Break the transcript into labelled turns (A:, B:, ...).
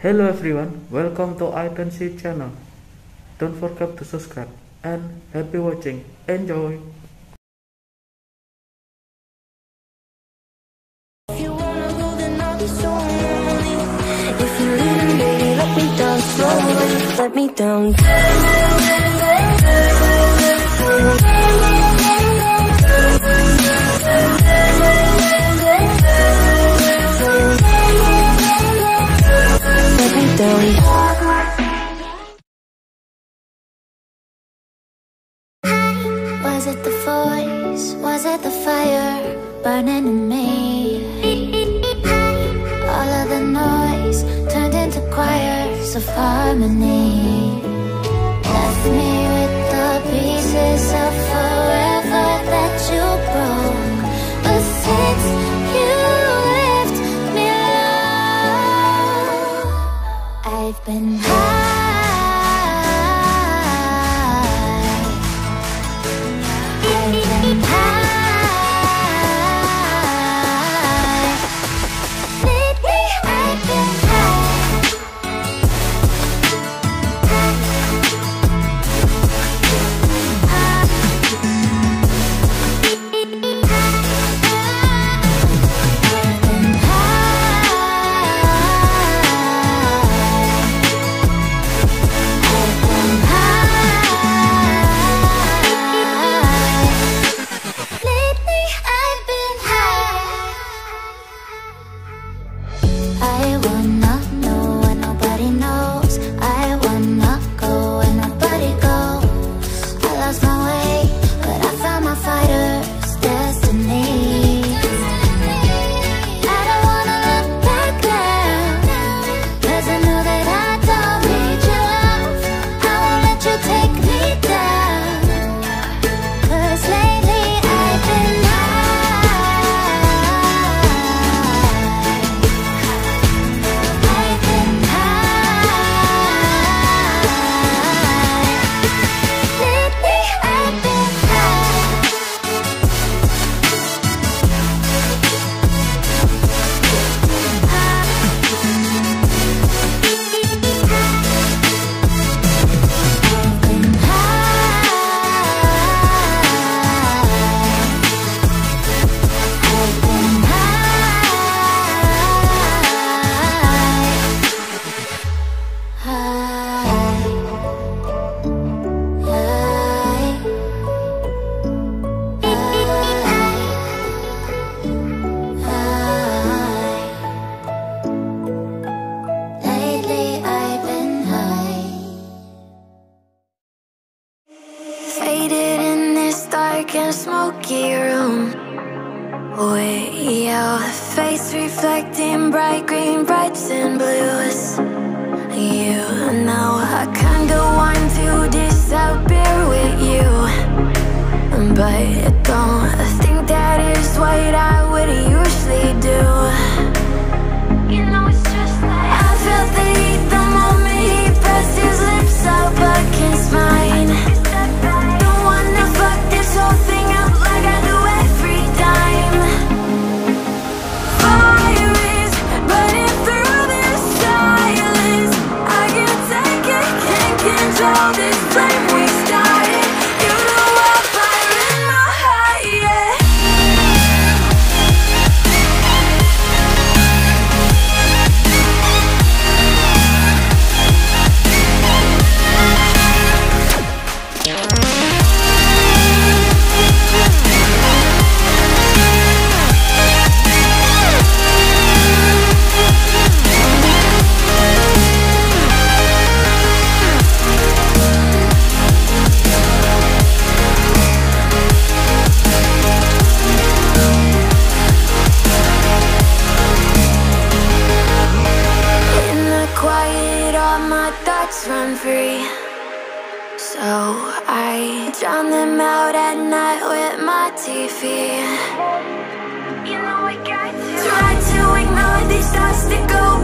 A: Hello everyone, welcome to I Can See channel. Don't forget to subscribe and happy watching. Enjoy!
B: Let me down me. it the voice? Was it the fire burning in me? All of the noise turned into choirs of harmony. Left me with the pieces of forever. free. So I drown them out at night with my TV. You know I got to try to ignore these thoughts that go.